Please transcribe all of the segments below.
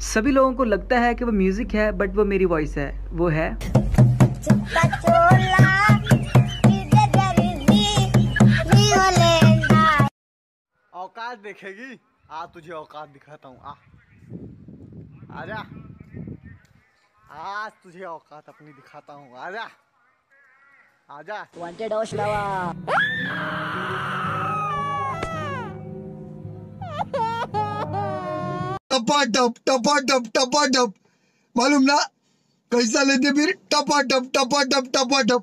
सभी लोगों को लगता है कि वो म्यूज़िक है बट वो मेरी वॉइस है। वो है। औकात देखेगी। आ तुझे औकात दिखाता हूँ। आ। आजा आज तुझे औकात अपनी दिखाता हूँ। आजा आजा वांटेड ओशलावा टपा टप टपा टप टपा टप मालूम ना? कैसा लेते फिर? टपा टप टपा टप टपा टप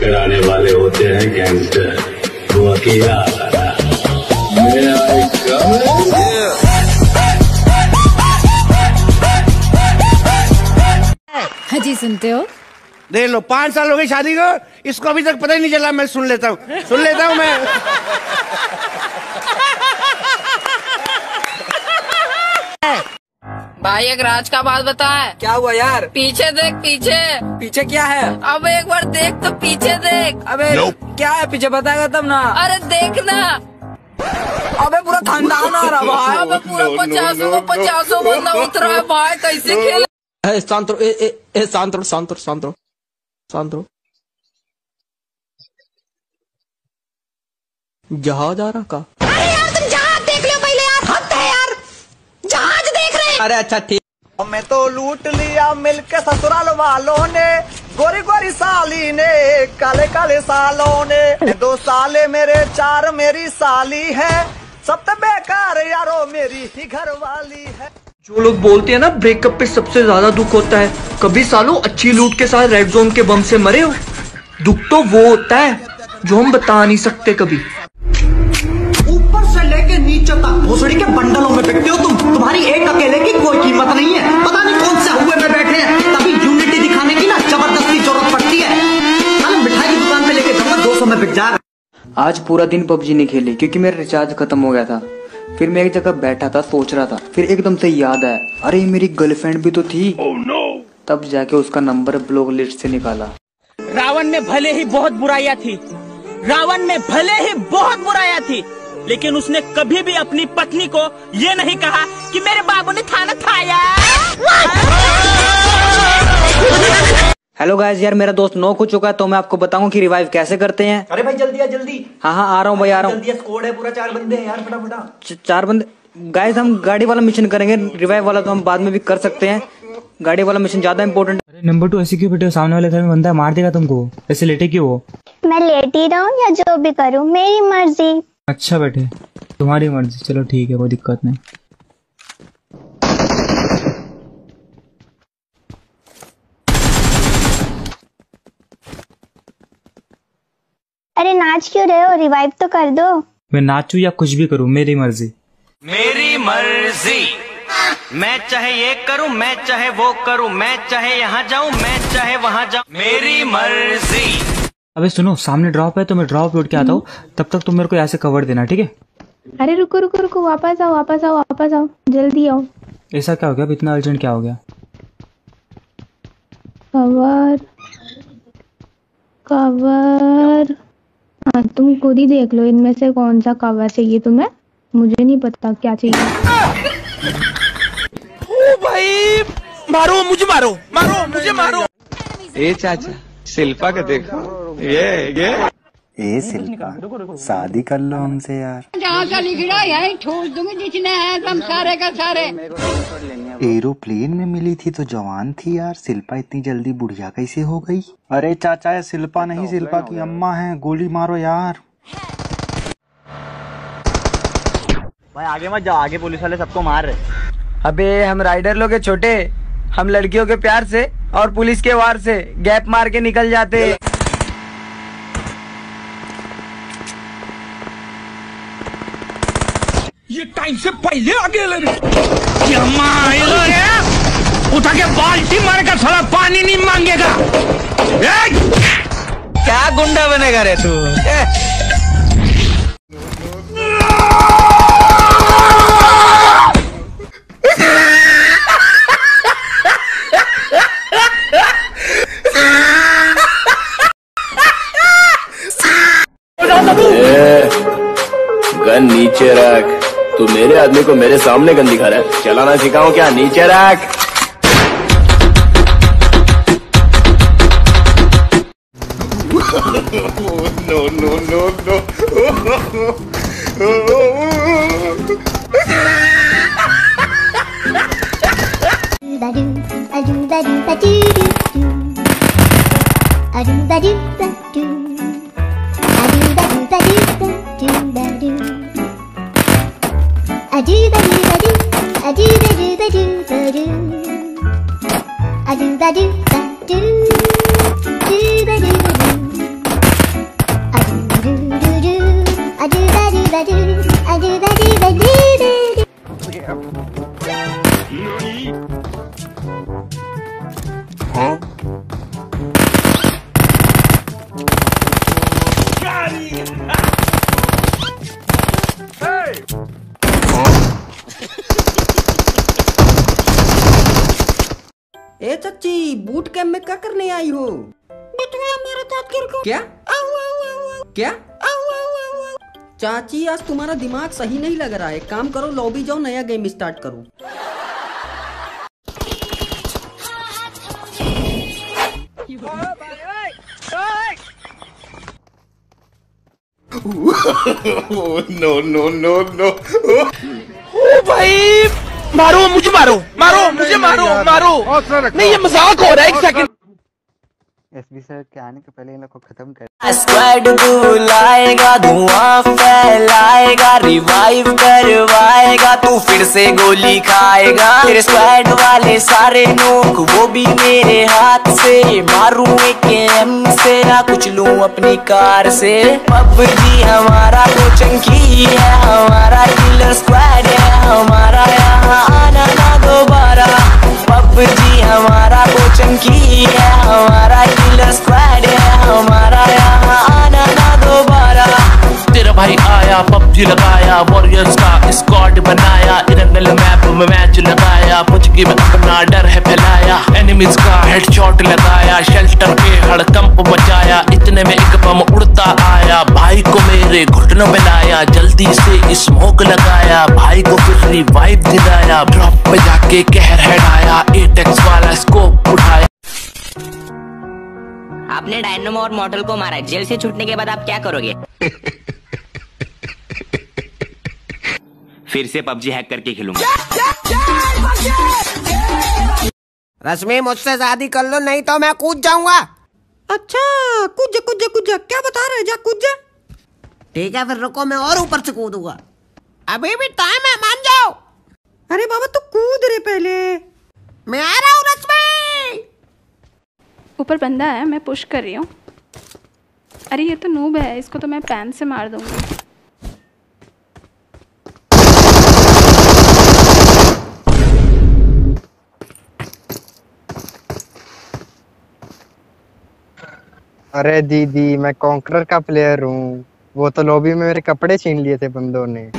कराने वाले होते हैं गैंगस्टर वो अकेला है मेरा एक हजी सुनते हो? देख लो पाँच साल हो गए शादी को इसको अभी तक पता ही नहीं चला मैं सुन लेता हूँ। सुन लेता हूँ मैं। भाई एक राज का बात बता है क्या हुआ यार? पीछे देख पीछे। पीछे क्या है? अब एक बार देख तो पीछे देख। अबे क्या है? पीछे बताएगा तब ना। अरे देखना अबे पूरा खानदान आ रहा भाई। अब पूरा पचासों को पचासों बंदा उतरा है भाई कैसे खेल? ए, शांत रहो, ए, ए, ए, शांत रहो, शांत रहो, शांत रहो, शांत रहो। जहाज़ आ रहा का अरे अच्छा ठीक। मैं तो लूट लिया मिलके ससुराल वालों ने गोरी गोरी साली ने काले काले सालों ने। दो साले मेरे चार मेरी साली है सब तो बेकार यारो मेरी ही घर वाली है। जो लोग बोलते हैं ना ब्रेकअप पे सबसे ज़्यादा दुख होता है। कभी सालों अच्छी लूट के साथ रेड जोन के बम से मरे हो? दुख तो वो होता है जो हम बता नहीं सकते कभी। तक भोसड़ी के बंडलों में बिकते हो तुम। तुम्हारी एक अकेले की कोई कीमत नहीं है। पता नहीं कौन से हुए में बैठे हैं। तभी यूनिटी दिखाने की ना ज़बरदस्ती ज़रूरत पड़ती है। कल मिठाई की दुकान पे लेके जाऊँगा दो सौ में बिक जाएगा। आज पूरा दिन पबजी नहीं खेली क्योंकि मेरा रिचार्ज खत्म हो गया था। फिर मैं एक जगह बैठा था सोच रहा था। फिर एकदम से याद आया अरे मेरी गर्लफ्रेंड भी तो थी। Oh, no. तब जाके उसका नंबर ब्लॉक लिस्ट से निकाला। रावण में भले ही बहुत बुराइयाँ थी। रावण में भले ही बहुत बुराइयाँ थी। लेकिन उसने कभी भी अपनी पत्नी को ये नहीं कहा कि मेरे बाबू ने खाना खाया हेलो गाइस यार मेरा दोस्त नोक हो चुका है तो मैं आपको बताऊँ कि रिवाइव कैसे करते हैं। अरे भाई जल्दी आ जल्दी। हाँ हाँ आ रहा हूँ भाई आ रहा हूँ। जल्दी स्कोड है पूरा चार बंदे हैं यार फटाफट चार बंदे गाइस हम गाड़ी वाला मिशन करेंगे। रिवाइव वाला तो हम बाद में भी कर सकते हैं। गाड़ी वाला मिशन ज़्यादा इंपॉर्टेंट अरे नंबर टू ऐसे क्यों बैठे हो सामने वाले घर में बंदा मार देगा तुमको। ऐसे लेटे क्यों हो? मैं लेटी रहूँ या जो भी करूँ मेरी मर्ज़ी। अच्छा बैठे। तुम्हारी मर्ज़ी। चलो ठीक है कोई दिक्कत नहीं। अरे नाच क्यों रहे हो? रिवाइव तो कर दो। मैं नाचू या कुछ भी करूँ मेरी मर्ज़ी। मेरी मर्ज़ी। मैं चाहे ये करूँ मैं चाहे वो करूँ मैं चाहे यहाँ जाऊँ मैं चाहे वहाँ जाऊँ। मेरी मर्ज़ी। अबे सुनो सामने ड्रॉप है तो मैं ड्रॉप उठ के आता हूँ। तब तक तुम मेरे को ऐसे कवर देना ठीक है? अरे रुको रुको रुको वापस आओ वापस आओ वापस आओ जल्दी आओ। ऐसा क्या हो गया? अब इतना अर्जेंट क्या हो गया? कवर कवर हाँ तुम खुद ही देख लो इनमें से कौन सा कवर चाहिए तुम्हें? मुझे नहीं पता क्या चाहिए। ओ भाई मारो मुझे मारो मारो मुझे मारो। ए चाचा। शिल्पा का देखो। ये ये। ए शिल्पा शादी कर लो हमसे यार। जहाँ का लिख रहा है ठोस दूँगी जितने हैं तुम सारे का सारे। एरोप्लेन में मिली थी तो जवान थी यार। शिल्पा इतनी जल्दी बुढ़िया कैसे हो गई? अरे चाचा ये शिल्पा नहीं शिल्पा की अम्मा है। गोली मारो यार। भाई आगे मत जाओ आगे पुलिस वाले सबको मार रहे अबे हम राइडर लोग छोटे। हम लड़कियों के प्यार से। और पुलिस के वार से गैप मार के निकल जाते। ये टाइम से पहले आगे ले है। उठा के बाल्टी मार कर साला पानी नहीं मांगेगा। क्या गुंडा बनेगा रे तू? मेरे को मेरे सामने गंदी खा रहा है। चलाना सिखाओ क्या? नीचे रख। No, no, no, no. do the do the do, a do the do the do the do. I do the do the do, do the do the do. I do do do do, I do the do the do. ए चच्ची boot camp में क्या करने आई हो? मेरे साथ गिर को क्या? क्या? चाची आज तुम्हारा दिमाग सही नहीं लग रहा है। काम करो लॉबी जाओ नया गेम स्टार्ट करो। No, no, no, no. ओ भाई! मारो मुझे मारो। मारो मुझे मारो मारो। नहीं ये मज़ाक हो रहा है एक सेकंड एसबी सर के आने के पहले इन लोग को खत्म कर स्क्वाड बुलाएगा धुआँ फैलाएगा रिवाइव करवाएगा, तू फिर से गोली खाएगा। तेरे स्क्वाड वाले सारे लोग वो भी मेरे हाथ से। मारू एक एम से, ना कुछ लूँ अपनी कार से। पबजी हमारा कोचिंग की है, हमारा किलर स्क्वाड है, हमारा यहाँ आना ना दोबारा। पबजी हमारा कोचिंग की है हमारा किलर स्क्वाड है हमारा भाई आया पबजी लगाया वॉरियर्स का स्क्वाड बनाया इरंगल मैप में मैच लगाया मुझकी में अपना डर है फैलाया एनिमीज का हेडशॉट लगाया शेल्टर के हड़कंप मचाया इतने में एक बम उड़ता आया भाई को मेरे घुटनों में लाया जल्दी से स्मोक लगाया भाई को फिर रिवाइव दिलाया ड्रॉप पे जाके कहर हेडाया एटेक्स वाला स्कोप उठाया। आपने डायनमो और मॉडल को मारा जेल से छूटने के बाद आप क्या करोगे? फिर से पबजी हैक करके खेलूँगा। रश्मि मुझसे शादी कर लो नहीं तो मैं कूद जाऊँगा। अच्छा कूद जा कूद कूद क्या बता रहे जा कूद ठीक है फिर रुको मैं और ऊपर से कूदूँगा। अभी भी टाइम है मान जाओ। अरे बाबा तू कूद रे पहले। मैं आ रहा हूँ रश्मि। ऊपर बंदा है मैं पुश कर रही हूँ। अरे ये तो नूब है इसको तो मैं पैन से मार दूँगी। अरे दीदी मैं कॉन्करर का प्लेयर हूँ वो तो लॉबी में मेरे कपड़े छीन लिए थे बंदों ने.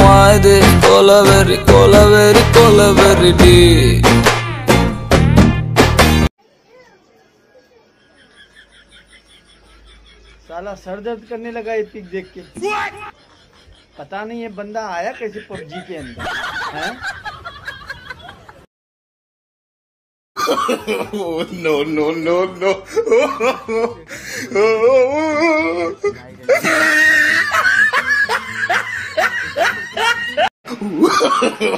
Why they cola very, cola very, cola very deep? साला सर दर्द करने लगा ये पिक देख के। पता नहीं ये बंदा आया कैसे पबजी के अंदर हैं? Oh, no, no, no, no.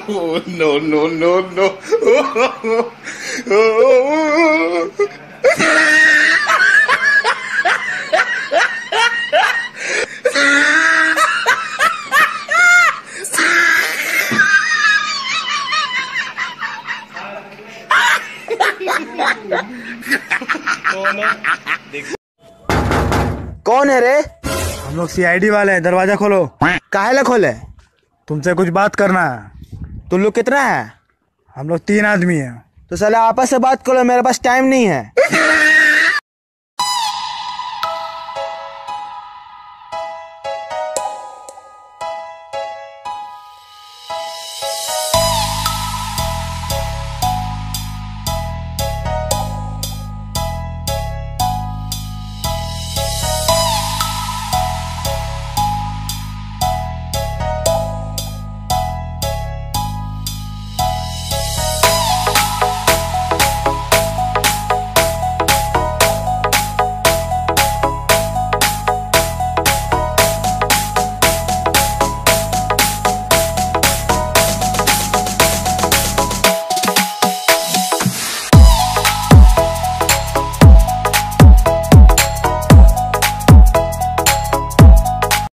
oh, no, no, no, कौन है रे हम लोग सीआईडी वाले दरवाज़ा खोलो। काहे ला खोले? तुमसे कुछ बात करना है। तुम लोग कितना है? हम लोग तीन आदमी हैं। तो साला आपस से बात करो मेरे पास टाइम नहीं है।